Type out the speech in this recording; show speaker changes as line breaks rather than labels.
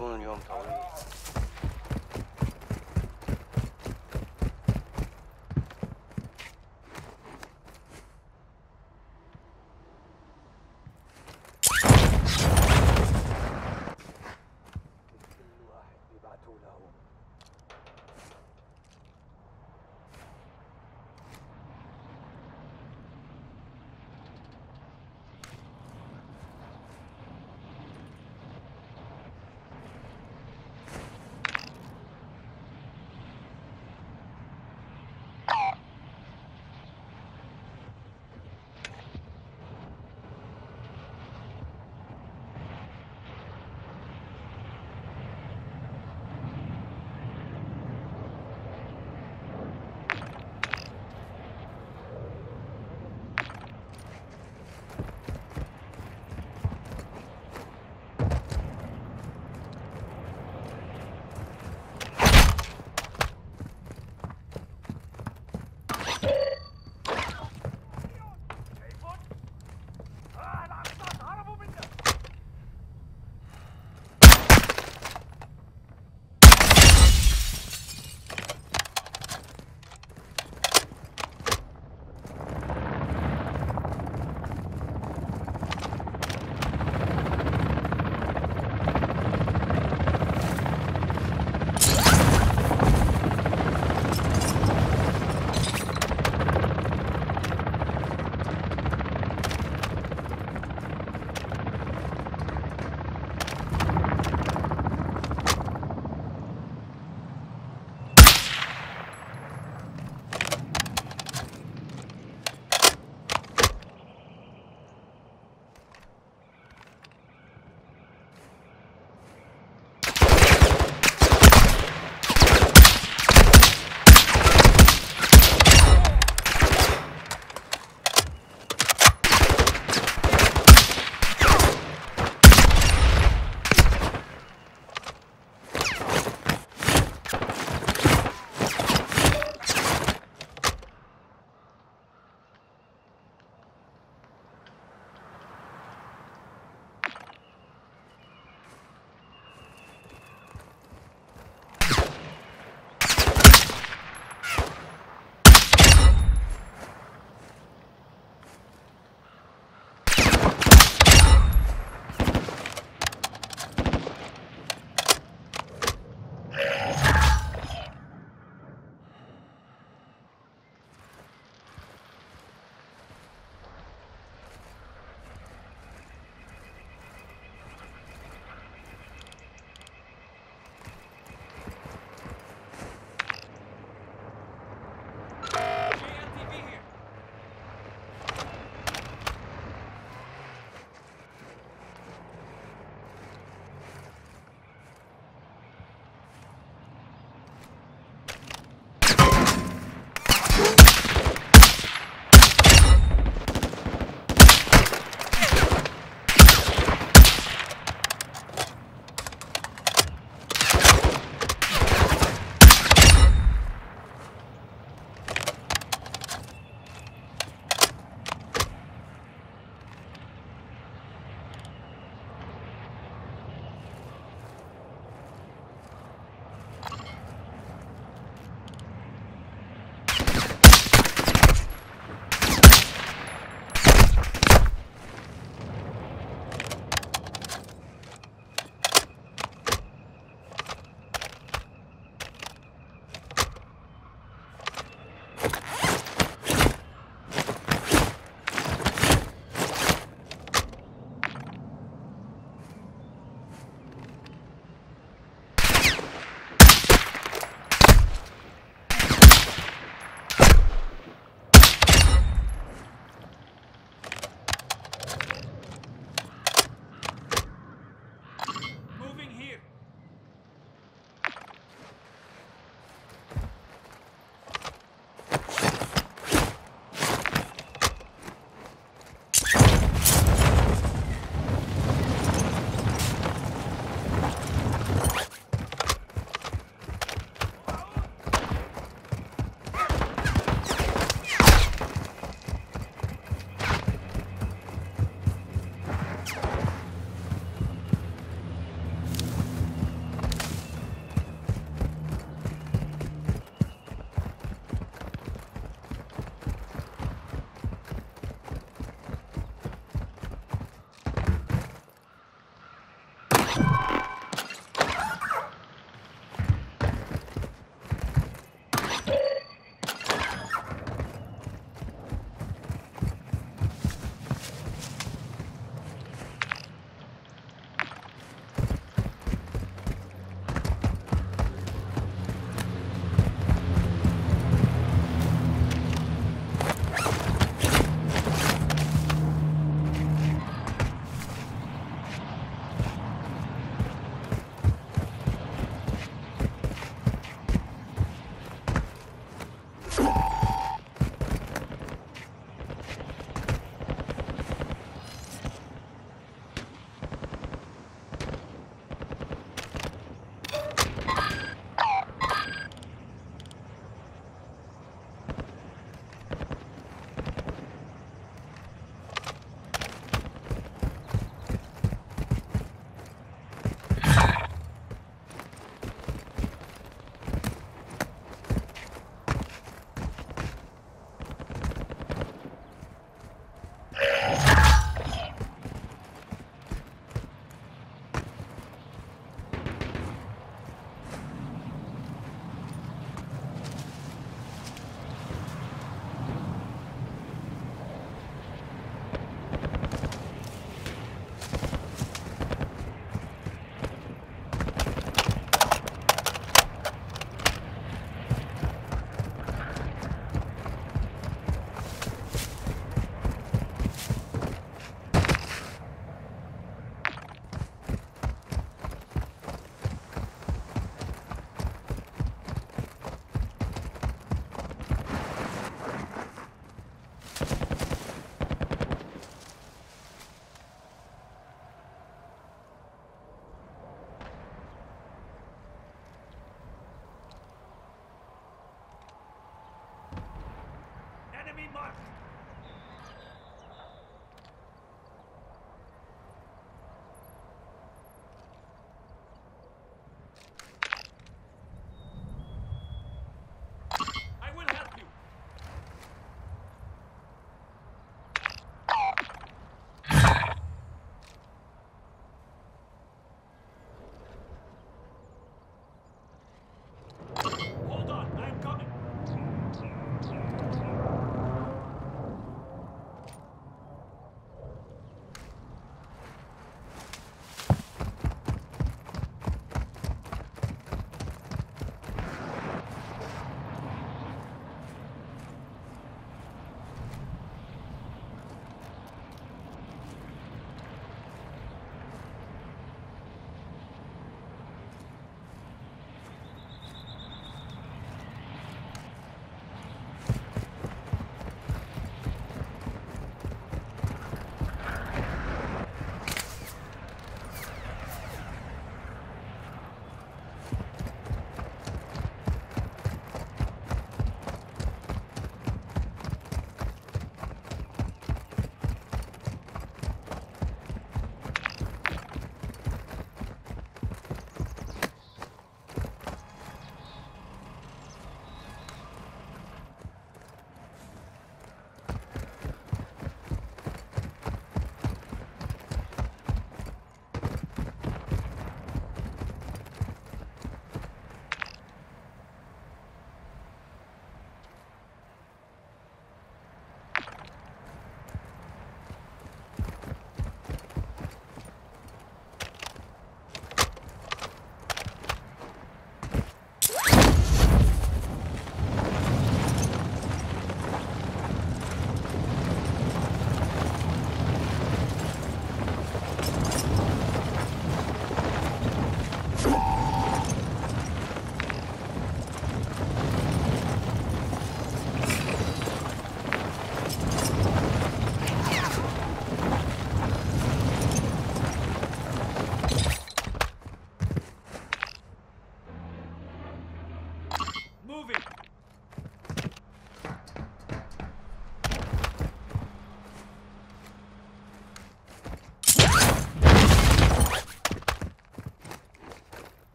그거는 형 다.